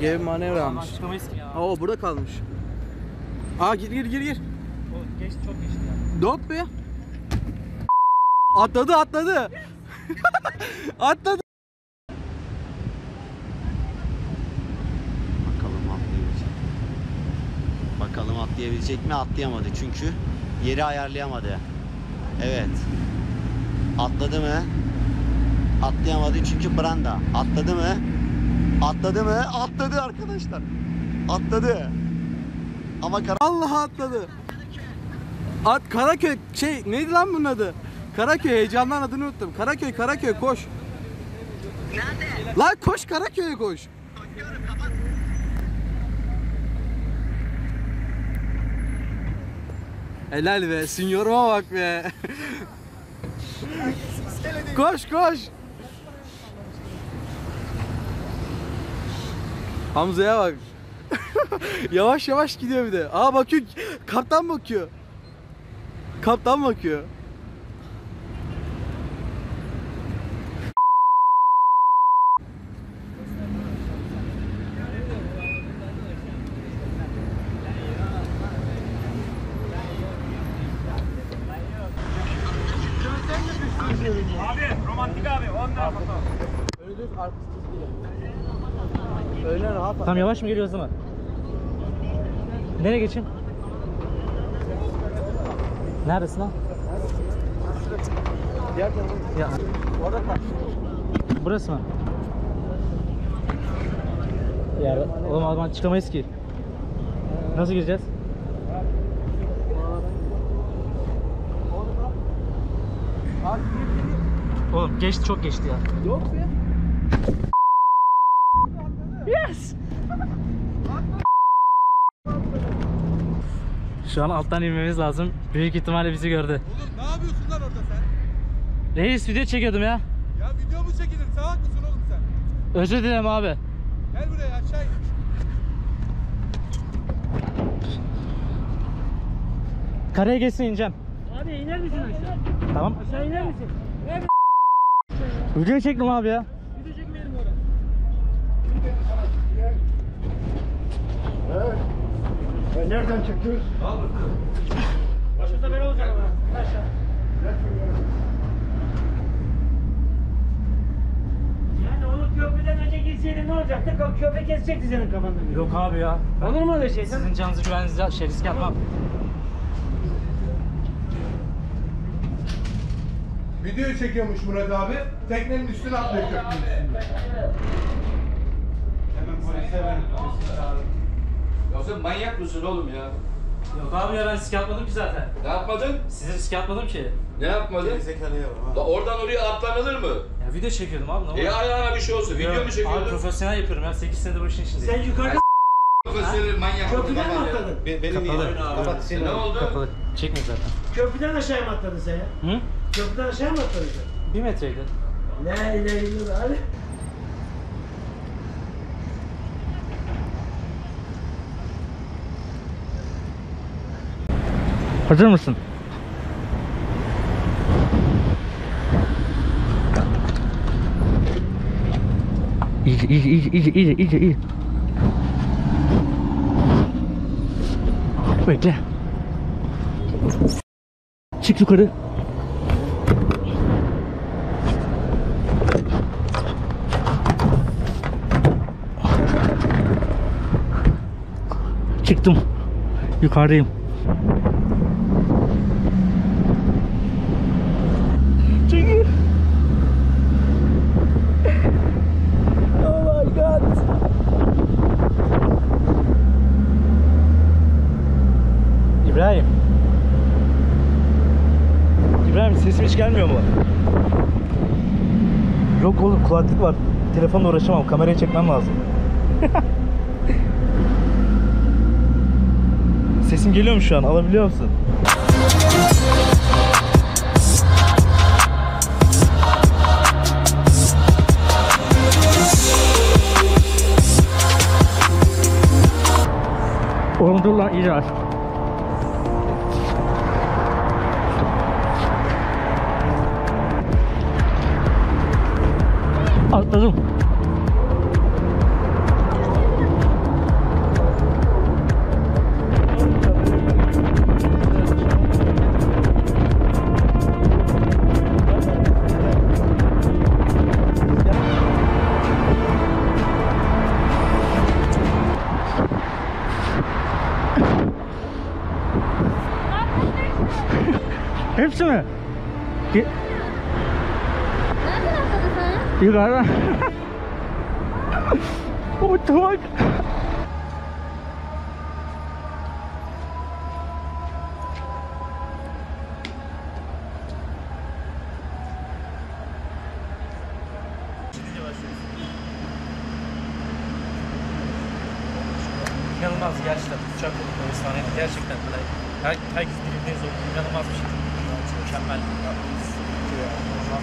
Geri manevra almış. Çıkamayız ki ya. Aa o burada kalmış. Aa gir gir gir gir. O geçti çok geçti ya. Dop be. Atladı atladı. atladı. Bakalım atlayabilecek. Bakalım atlayabilecek mi? Atlayamadı çünkü yeri ayarlayamadı. Evet. Atladı mı? Atlayamadı çünkü branda. Atladı mı? Atladı mı? Atladı arkadaşlar. Atladı. Ama kara Allah atladı. At Karaköy şey neydi lan bunun adı? Karaköy heyecandan adını unuttum. Karaköy Karaköy koş. Nerede? Lan koş Karaköy'e koş. Helal be, sinyoruma bak be. koş koş. Hamza'ya bak. yavaş yavaş gidiyor bir de. Aa bakıyor, kaptan bakıyor. Kaptan bakıyor. Öyle rahat. Tam yavaş mı geliyoruz ama? Nereye geçeyim? Neredesin lan? Diğer tarafa. Ya Orada kal. burası mı? Ya oğlum zaman çıkamayız ki. Nasıl gireceğiz? Oğlum geçti çok geçti ya. Yok be. Yes. Şu an alttan inmemiz lazım. Büyük ihtimalle bizi gördü. Oğlum ne yapıyorsun lan orada sen? Reis video çekiyordum ya. Ya video mu çekilir? Salak mısın oğlum sen? Özür dilerim abi. Gel buraya aşağı in. Karaya geçsin ineceğim. Abi iner misin aşağı? Tamam. Aşağı iner misin? Video çektim abi ya. Video çekmeyelim oraya. Nereden çıktınız? Başımıza ben olacağım ama. Aşağı. Yani onu köprüden önce girseydin ne olacaktı? Kö- Köprü kesecekti senin kafandan. Yok abi ya. Olur mu öyle şey? Sen Sizin canınızı güveninizi şey risk yapmam. Video çekiyormuş Murat abi. Teknenin üstüne atlıyor Manyak mısın oğlum ya? Yok abi ya ben risk yapmadım ki zaten. Ne yapmadın? Size risk yapmadım ki. Ne yapmadın? La oradan oraya atlanılır mı? Ya video çekiyordum abi ne oldu? E ayağına bir şey olsun. Video mu Abi çekiyordun? profesyonel yapıyorum ya 8 senedir bu işin içindeyim. sen yukarıda Profesyonel manyak köprüden mi atladın? Kapalı. Ne oldu? Kapalı. Çekmiyor zaten. Köprüden aşağı mı atladın sen ya? Hı? Köprüden aşağı mı atladın sen? Bir metreydi. La ilahe illallah. Hazır mısın? İyice iyice iyice iyice iyice iyice iyice. Bekle. Çık yukarı. Çıktım. Yukarıdayım. İbrahim sesim hiç gelmiyor mu? Yok oğlum kulaklık var. Telefonla uğraşamam. Kamerayı çekmem lazım. Sesim geliyor mu şu an? Alabiliyor musun? Oğlum dur Hepsi mi? Ki... Nereden atladın sen ya? Yukarıdan. Oturmak. İnanılmaz gerçekten uçak efsane gerçekten böyle her, herkes birbirine zor inanılmaz bir şey. 上班的公司就说